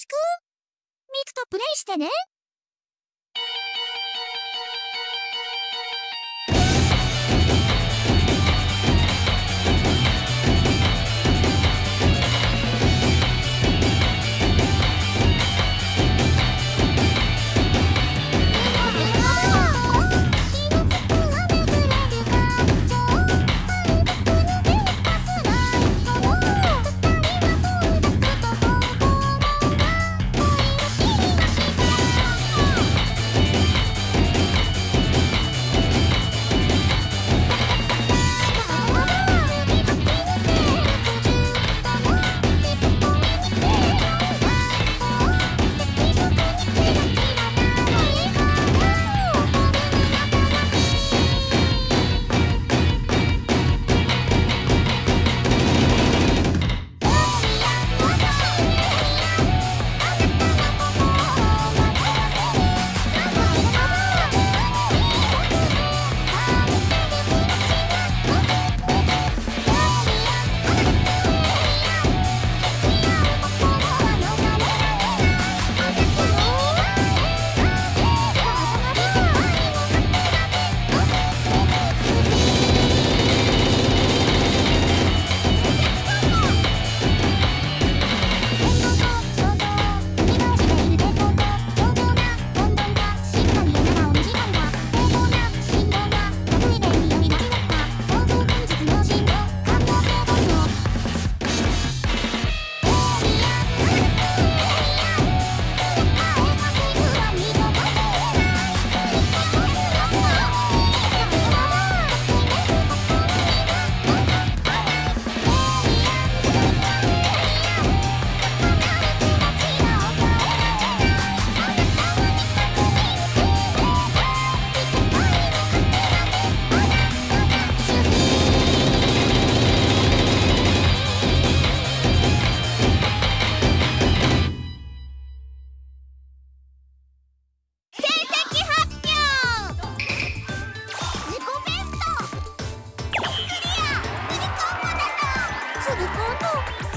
しく。ミクとプレイしてね。音